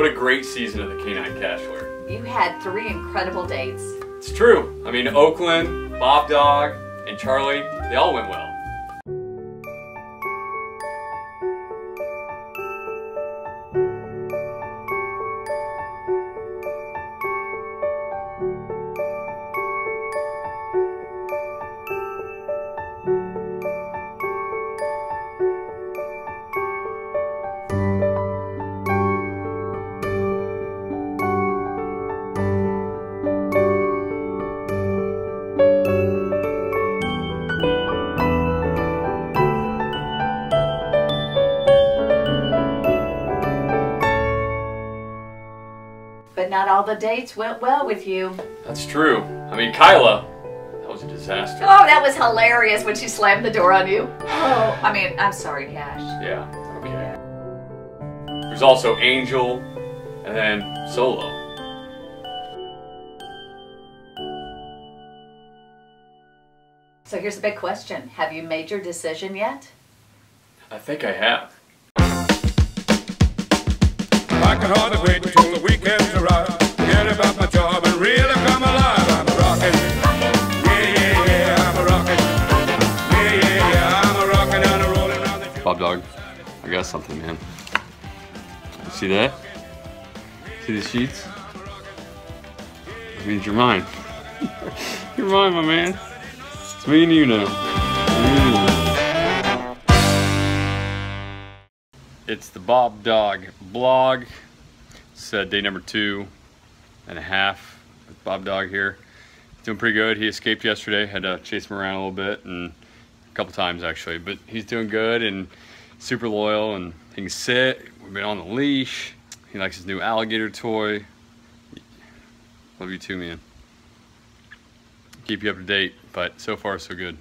What a great season of the Canine Cashelor. You had three incredible dates. It's true. I mean, Oakland, Bob Dog, and Charlie, they all went well. But not all the dates went well with you. That's true. I mean, Kyla, that was a disaster. Oh, that was hilarious when she slammed the door on you. Oh, I mean, I'm sorry, Cash. Yeah, okay. There's also Angel, and then Solo. So here's a big question. Have you made your decision yet? I think I have. I Bob Dog, I got something, man. You see that? See the sheets? That means you're mine. you're mine, my man. It's me and you now. It's the Bob Dog blog. It's uh, day number two and a half with Bob Dog here. Doing pretty good. He escaped yesterday. Had to chase him around a little bit and a couple times actually, but he's doing good and super loyal and he can sit. We've been on the leash. He likes his new alligator toy. Love you too, man. Keep you up to date, but so far so good.